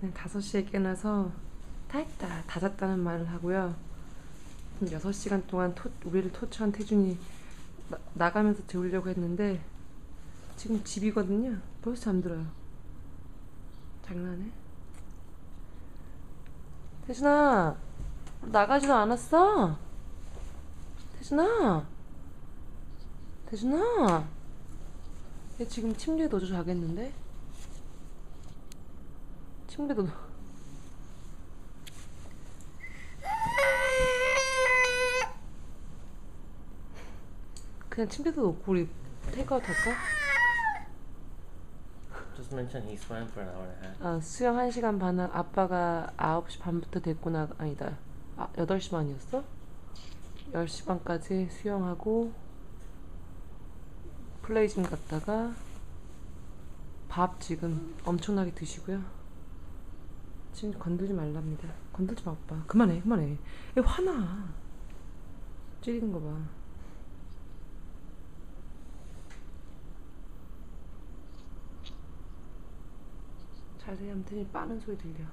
네, 5시에 깨어나서 다 했다, 다 잤다는 말을 하고요. 6시간 동안 토, 우리를 토처한 태준이 나, 나가면서 재우려고 했는데 지금 집이거든요. 벌써 잠들어요. 장난해? 태준아, 나가지도 않았어? 태준아, 태준아, 얘 지금 침대에 넣어줘 자겠는데? 침대도 넣... 그냥 침대도 놓고 우리 테이크아웃 할까? Just mention he swam for an hour and a half. 아, 수영 1시간 반을 아빠가 9시 반부터 데리고 나 아니다. 아, 8시 반이었어? 10시 반까지 수영하고 플레이 좀 갔다가 밥 지금 엄청나게 드시고요. 지금 건들지 말랍니다. 건들지 마, 오빠. 그만해, 그만해. 얘 화나. 찌르는 거 봐. 자세히 하면 되니 빠는 소리 들려.